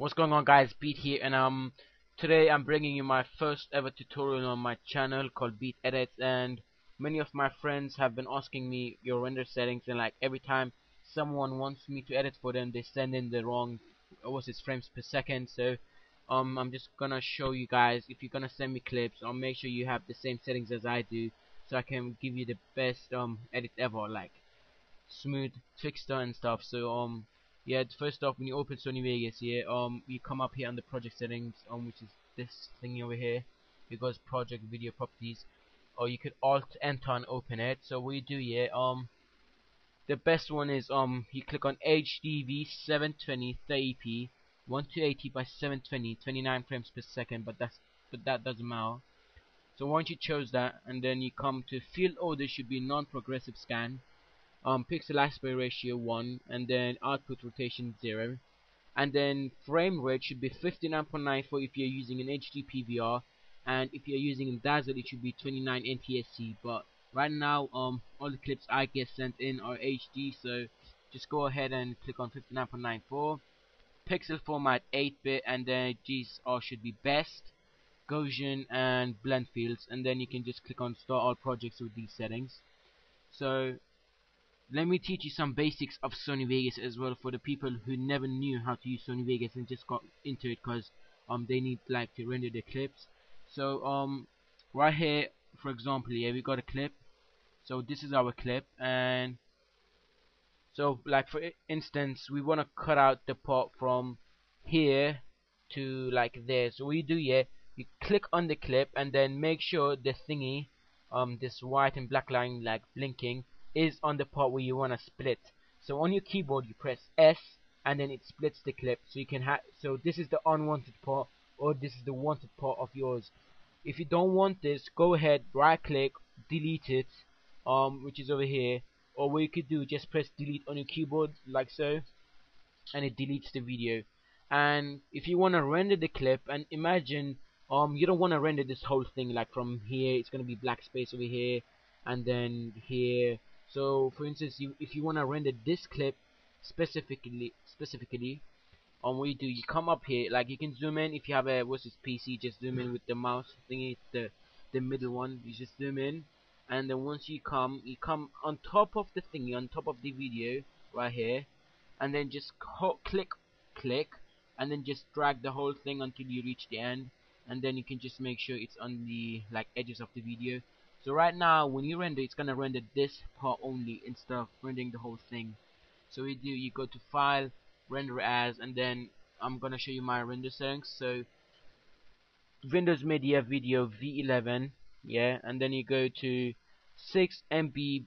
What's going on guys, Beat here and um today I'm bringing you my first ever tutorial on my channel called Beat Edits and many of my friends have been asking me your render settings and like every time someone wants me to edit for them they send in the wrong what's it frames per second. So um I'm just gonna show you guys if you're gonna send me clips I'll make sure you have the same settings as I do so I can give you the best um edit ever like smooth texture and stuff. So um yeah first off when you open Sony Vegas here um you come up here on the project settings um which is this thing over here. It goes project video properties or you could alt enter and open it. So what you do here um the best one is um you click on HDV 720 30p 1280 by 720 29 frames per second but that's but that doesn't matter. So once you chose that and then you come to field order should be non-progressive scan um, pixel aspect ratio 1 and then output rotation 0 and then frame rate should be 59.94 if you're using an HD PVR and if you're using a Dazzle it should be 29 NTSC but right now um all the clips I get sent in are HD so just go ahead and click on 59.94 pixel format 8-bit and then all should be best. Gaussian and blend fields and then you can just click on start all projects with these settings. So let me teach you some basics of Sony Vegas as well for the people who never knew how to use Sony Vegas and just got into it because um they need like to render the clips. So um right here for example yeah we got a clip. So this is our clip and so like for instance we want to cut out the part from here to like there. So what you do yeah you click on the clip and then make sure the thingy um this white and black line like blinking is on the part where you want to split. So on your keyboard you press S and then it splits the clip. So you can have so this is the unwanted part or this is the wanted part of yours. If you don't want this go ahead right click delete it um which is over here. Or what you could do just press delete on your keyboard like so and it deletes the video. And if you want to render the clip and imagine um you don't want to render this whole thing like from here it's gonna be black space over here and then here so for instance you if you want to render this clip specifically specifically on what you do you come up here like you can zoom in. If you have a what's this PC just zoom in with the mouse thingy the the middle one you just zoom in. And then once you come you come on top of the thingy on top of the video right here. And then just click click. And then just drag the whole thing until you reach the end. And then you can just make sure it's on the like edges of the video so right now when you render it's gonna render this part only instead of rendering the whole thing. So we do you go to file render as and then I'm gonna show you my render settings. So Windows Media Video V11 yeah and then you go to 6 Mbps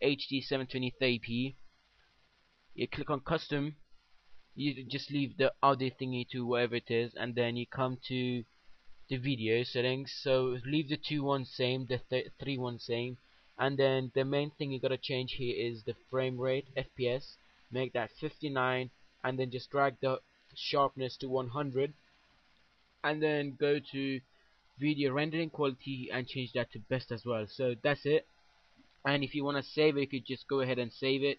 HD 720 30p you click on custom. You just leave the audio thingy to whatever it is and then you come to the video settings so leave the two ones same the th same. And then the main thing you gotta change here is the frame rate FPS make that 59 and then just drag the sharpness to 100 and then go to video rendering quality and change that to best as well. So that's it. And if you want to save it you could just go ahead and save it.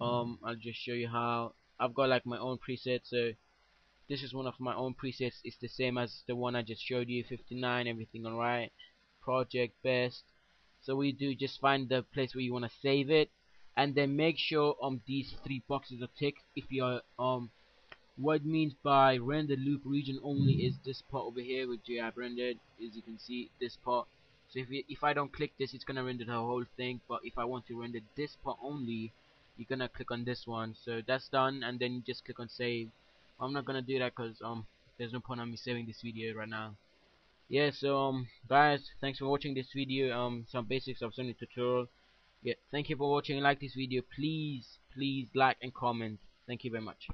Um I'll just show you how. I've got like my own preset so this is one of my own presets. It's the same as the one I just showed you 59 everything alright project best. So we do just find the place where you want to save it and then make sure um these three boxes are ticked. If you're um what it means by render loop region only is this part over here which you have rendered. As you can see this part. So if, you, if I don't click this it's gonna render the whole thing. But if I want to render this part only you're gonna click on this one. So that's done and then you just click on save I'm not gonna do that because um there's no point on me saving this video right now. Yeah so um guys thanks for watching this video um some basics of Sony tutorial. Yeah thank you for watching. Like this video please please like and comment. Thank you very much